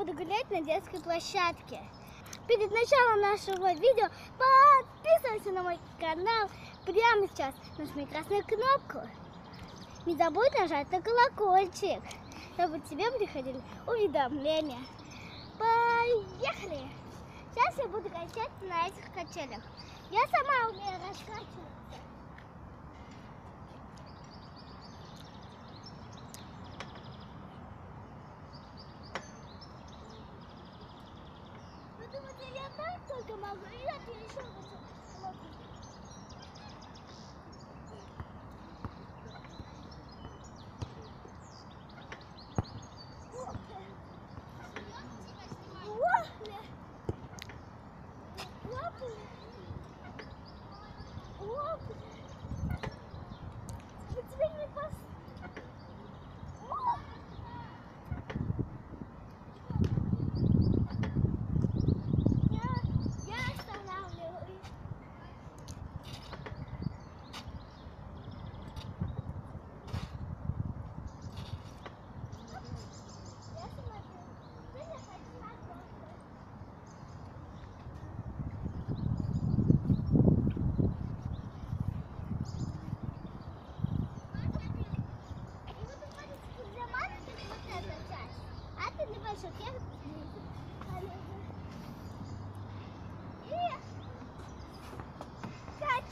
буду гулять на детской площадке. Перед началом нашего видео подписывайся на мой канал прямо сейчас. Нажми красную кнопку. Не забудь нажать на колокольчик, чтобы тебе приходили уведомления. Поехали! Сейчас я буду качаться на этих качелях. Я сама умею раскачиваться. Oh!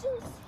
Deuces.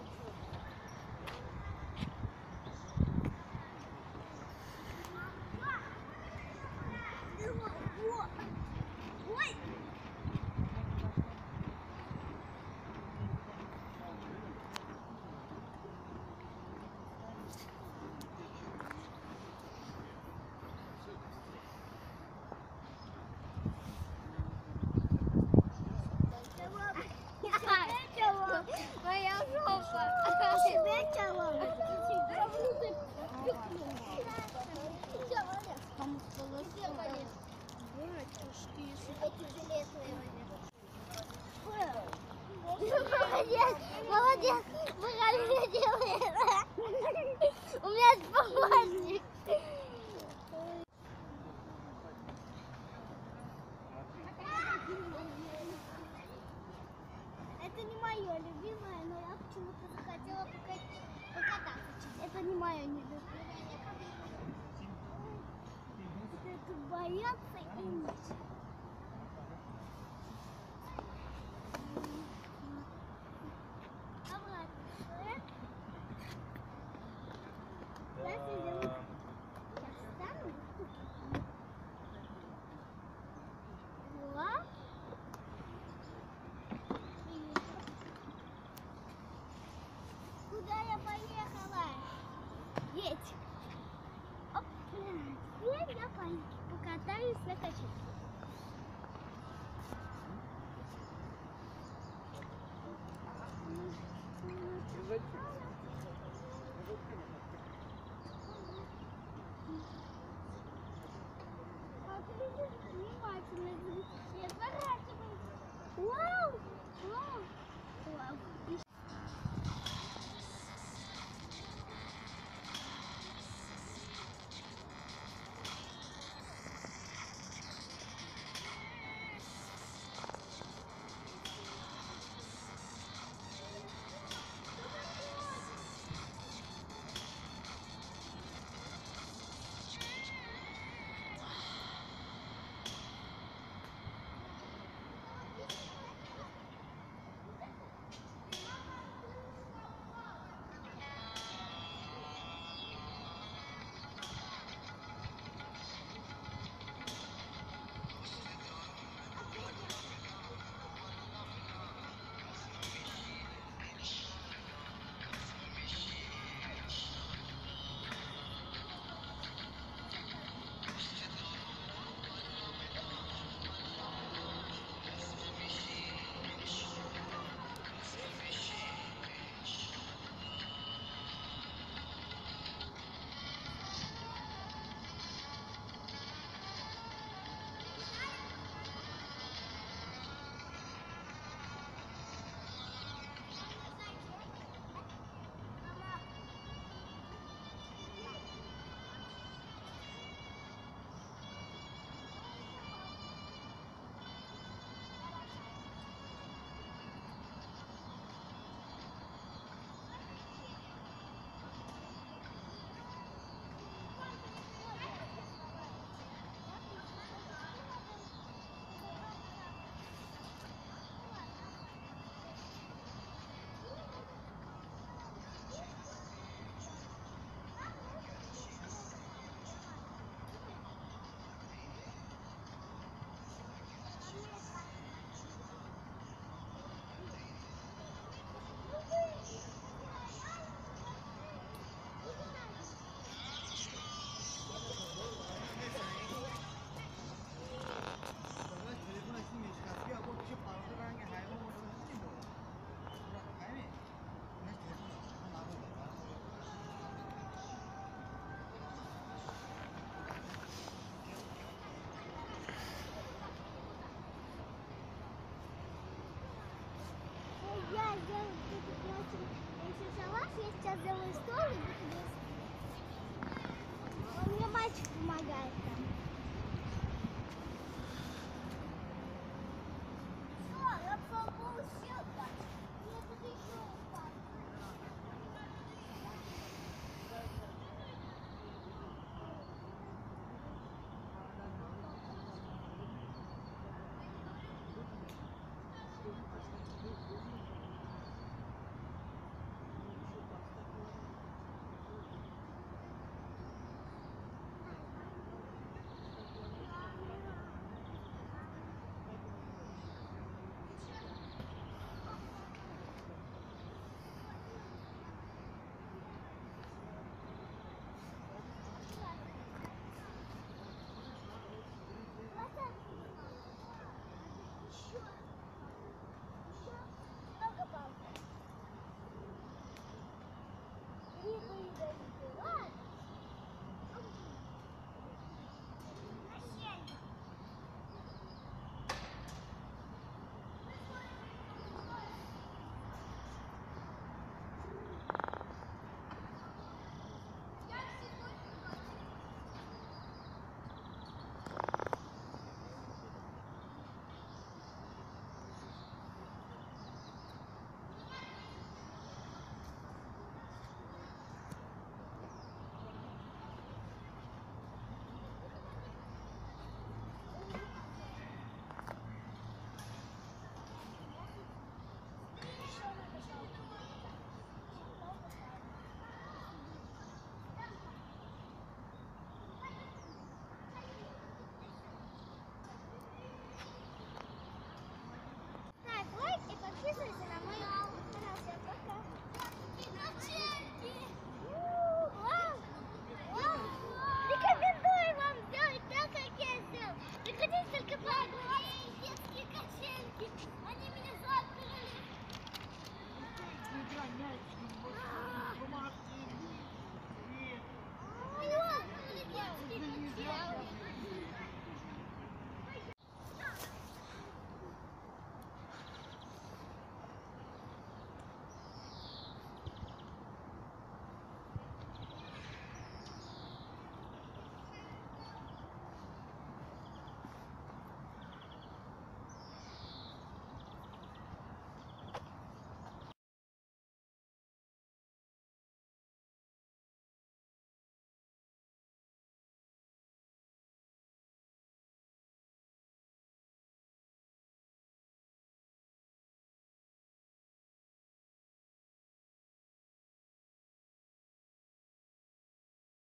Молодец, молодец, хорошо делаете. У меня помощник. Это не мое любимое, но я почему-то захотела пока- покататься. Это не мое нелюбимое. Это боятся и ничего. Катаюсь на Интересовалась, я сейчас делаю стол и буду есть. Он мне мальчик помогает там.